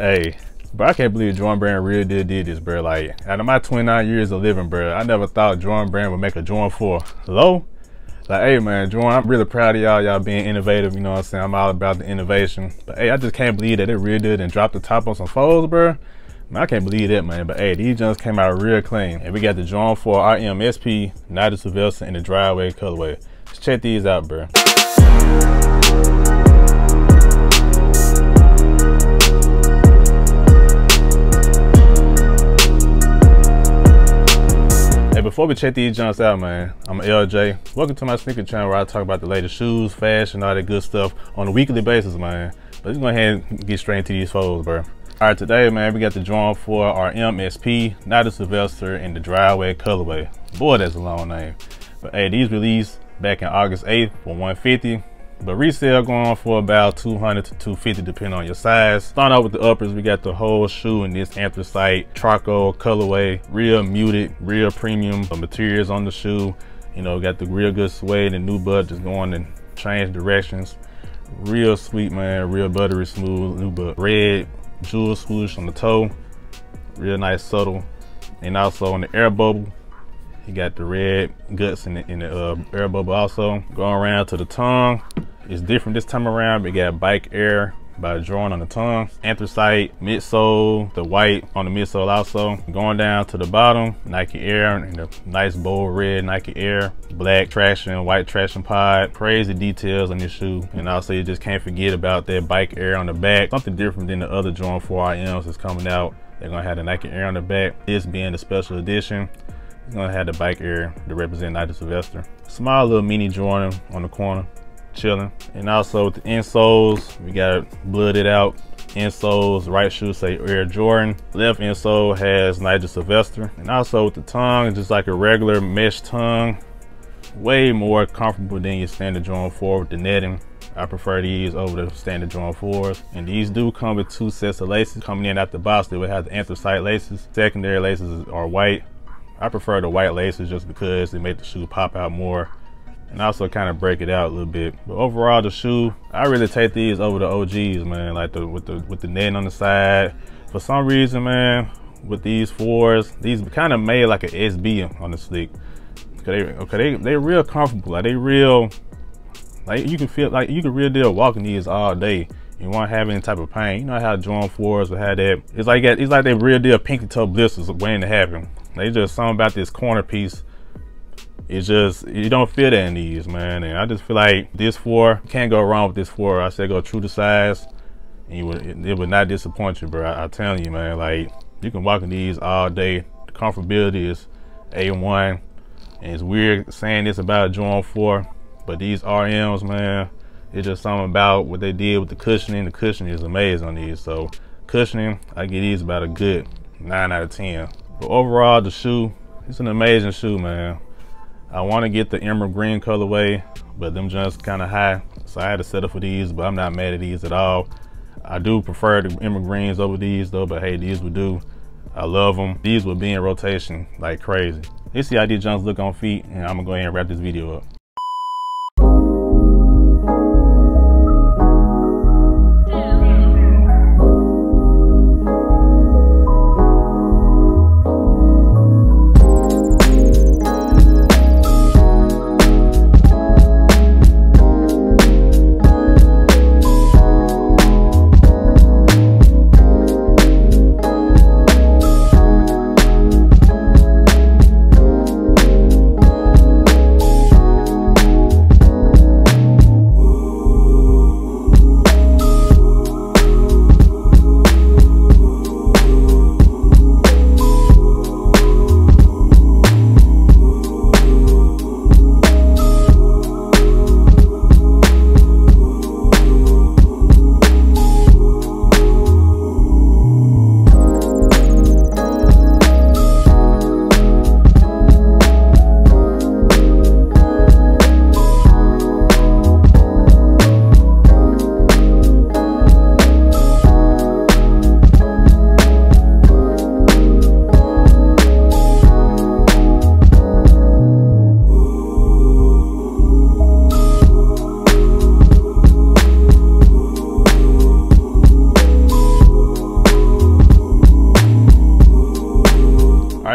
Hey, bro, I can't believe Jordan Brand really did did this, bro. Like, out of my 29 years of living, bro, I never thought Jordan Brand would make a Jordan 4 low. Like, hey, man, Jordan, I'm really proud of y'all. Y'all being innovative, you know what I'm saying? I'm all about the innovation. But, hey, I just can't believe that it really did and dropped the top on some fours, bro. Man, I can't believe that, man. But, hey, these just came out real clean. And we got the Jordan 4 RM SP, Nigel Sylvester, in the driveway colorway. Let's check these out, bro. Hey, before we check these jumps out, man, I'm LJ. Welcome to my sneaker channel where I talk about the latest shoes, fashion, all that good stuff on a weekly basis, man. But let's go ahead and get straight into these fours, bro. All right, today, man, we got the Jordan 4 RM SP, Nigel Sylvester, in the driveway colorway. Boy, that's a long name. But hey, these released back in August 8th for 150 but resale going for about 200 to 250 depending on your size. Starting out with the uppers, we got the whole shoe in this anthracite charcoal colorway, real muted, real premium materials on the shoe. You know, got the real good suede and nubuck just going in change directions. Real sweet, man, real buttery smooth nubuck. Red jewel swoosh on the toe, real nice subtle. And also on the air bubble, you got the red guts in the, in the uh, air bubble also. Going around to the tongue, it's different this time around. We got Bike Air by drawing on the tongue. Anthracite, midsole, the white on the midsole also. Going down to the bottom, Nike Air and the nice bold red Nike Air. Black traction, white traction pod. Crazy details on this shoe. And also you just can't forget about that Bike Air on the back. Something different than the other Jordan 4 RMs that's coming out. They're gonna have the Nike Air on the back. This being the special edition. It's gonna have the bike air to represent Nigel Sylvester. Small little mini Jordan on the corner chilling. And also with the insoles, we got blooded out insoles. Right shoe say Air Jordan. Left insole has Nigel Sylvester. And also with the tongue, just like a regular mesh tongue. Way more comfortable than your standard Jordan 4 with the netting. I prefer these over the standard Jordan 4s. And these do come with two sets of laces. Coming in at the box, they would have the anthracite laces. Secondary laces are white. I prefer the white laces just because they make the shoe pop out more and also kind of break it out a little bit. But overall, the shoe, I really take these over the OGs, man. Like the with the with the net on the side. For some reason, man, with these fours, these kind of made like an SB on the slick. Cause they, okay, they they real comfortable. Like they real, like you can feel like you can real deal walking these all day. You won't have any type of pain. You know how Jordan fours would have that. It's like it's like they real deal pinky toe blisters waiting to happen. They just something about this corner piece it's just you don't fit in these, man. And I just feel like this four can't go wrong with this four. I said go true to size, and you would it, it would not disappoint you, bro. I, am telling you, man. Like you can walk in these all day. The comfortability is a1, and it's weird saying this about a Jordan 4, but these RMs, man, it's just something about what they did with the cushioning. The cushioning is amazing on these. So cushioning, I give these about a good nine out of ten. But overall, the shoe, it's an amazing shoe, man. I want to get the emerald green colorway, but them just kind of high. So I had to settle for these, but I'm not mad at these at all. I do prefer the emerald greens over these though, but hey, these would do. I love them. These would be in rotation like crazy. Let's see how these jumps look on feet, and I'm gonna go ahead and wrap this video up.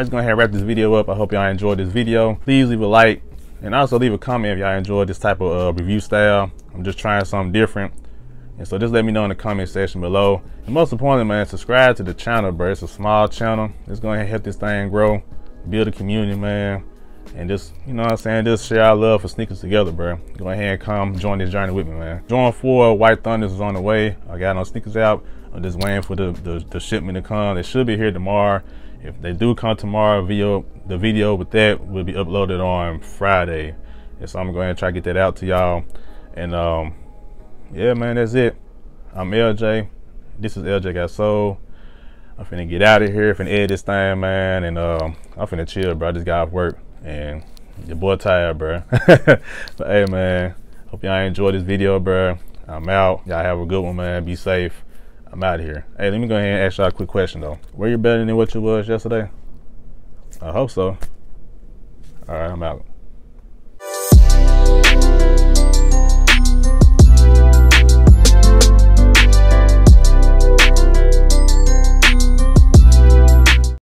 Let's go ahead and wrap this video up. I hope y'all enjoyed this video. Please leave a like and also leave a comment if y'all enjoyed this type of uh, review style. I'm just trying something different. And so just let me know in the comment section below. And most importantly, man, subscribe to the channel, bro. It's a small channel. It's going to help this thing grow, build a community, man. And just, you know what I'm saying, just share our love for sneakers together, bro. Go ahead and come join this journey with me, man. Jordan 4 White Thunders is on the way. I got no sneakers out. I'm just waiting for the, the, the shipment to come. They should be here tomorrow. If they do come tomorrow, video the video with that will be uploaded on Friday. And so I'm going to try to get that out to y'all. And um, yeah, man, that's it. I'm LJ. This is LJ Got Soul. I'm finna get out of here, finna edit this thing, man, and uh, I'm finna chill, bro. I just got off work, and your boy tired, bro. but hey, man, hope y'all enjoyed this video, bro. I'm out. Y'all have a good one, man. Be safe. I'm out of here. Hey, let me go ahead and ask y'all a quick question, though. Were you better than what you was yesterday? I hope so. All right, I'm out.